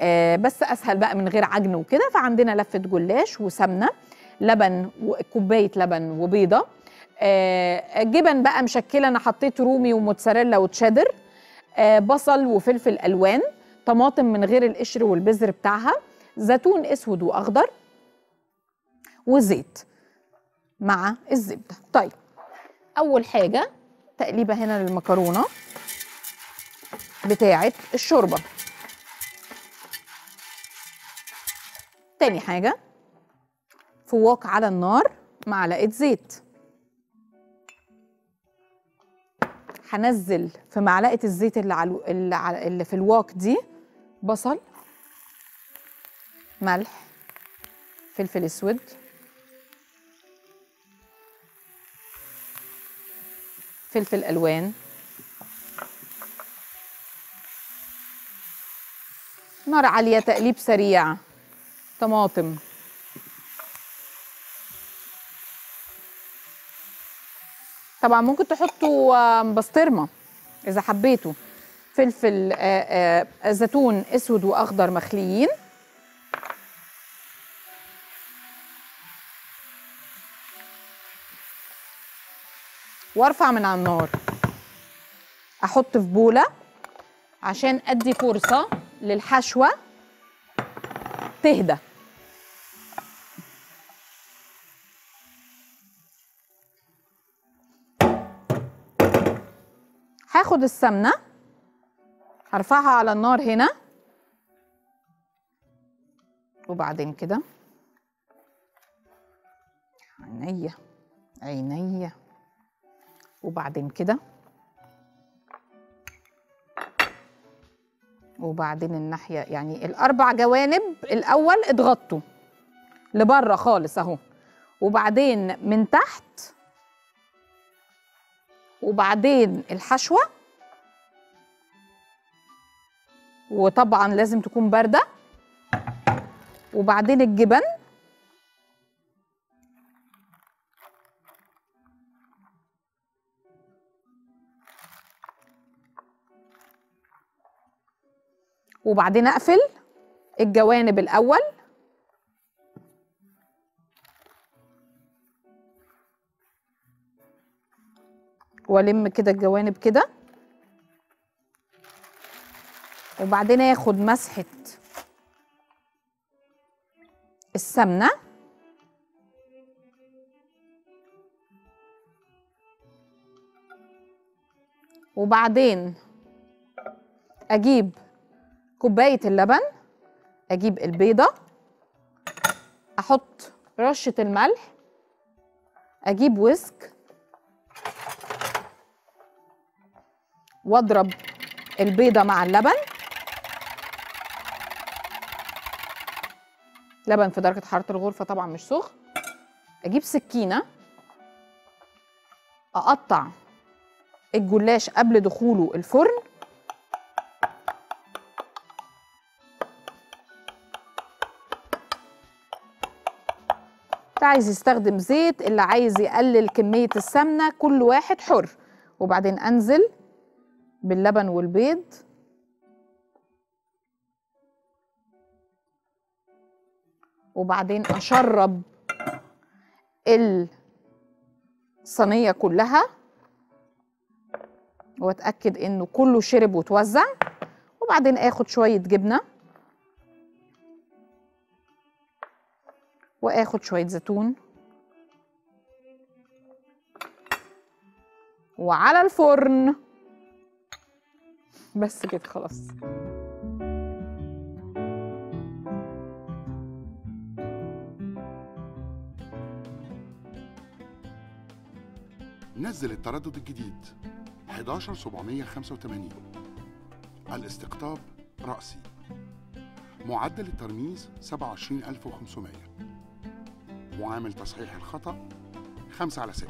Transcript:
آه بس أسهل بقى من غير عجن وكده. فعندنا لفة جلاش وسمنة لبن وكوبايه لبن وبيضة. آه جبن بقى مشكلة أنا حطيت رومي وموتزاريلا وتشيدر آه بصل وفلفل ألوان. طماطم من غير القشر والبذر بتاعها. زيتون أسود وأخضر. وزيت مع الزبدة. طيب أول حاجة تقليبة هنا للمكرونة بتاعة الشوربة. تاني حاجة فواق على النار معلقة زيت. هنزل في معلقة الزيت اللي على اللي, في الواك دي بصل ملح فلفل أسود. فلفل ألوان. نار عالية تقليب سريع. طماطم. طبعا ممكن تحطوا بسطرمة إذا حبيتوا فلفل زيتون أسود وأخضر مخليين. وارفع من على النار. أحط في بولة عشان أدي فرصة للحشوة تهدى. هاخد السمنة هرفعها على النار هنا. وبعدين كده عينيا عينيا. وبعدين كده. وبعدين الناحية يعني الأربع جوانب الأول اتغطوا لبره خالص أهو. وبعدين من تحت وبعدين الحشوة. وطبعا لازم تكون باردة. وبعدين الجبن. وبعدين أقفل الجوانب الأول. والم كده الجوانب كده. وبعدين آخد مسحة السمنة. وبعدين أجيب كوباية اللبن أجيب البيضة أحط رشة الملح أجيب ويسك واضرب البيضة مع اللبن. لبن في درجة حرارة الغرفة طبعا مش سخن. أجيب سكينة. أقطع الجلاش قبل دخوله الفرن. اللي عايز يستخدم زيت اللي عايز يقلل كمية السمنة كل واحد حر. وبعدين أنزل باللبن والبيض. وبعدين أشرب الصينية كلها وأتأكد إنه كله شرب وتوزع. وبعدين آخد شوية جبنة وآخد شوية زيتون. وعلى الفرن بس كده خلاص. نزل التردد الجديد. 11785 الاستقطاب رأسي. معدل الترميز 27500 معامل تصحيح الخطأ 5 على 6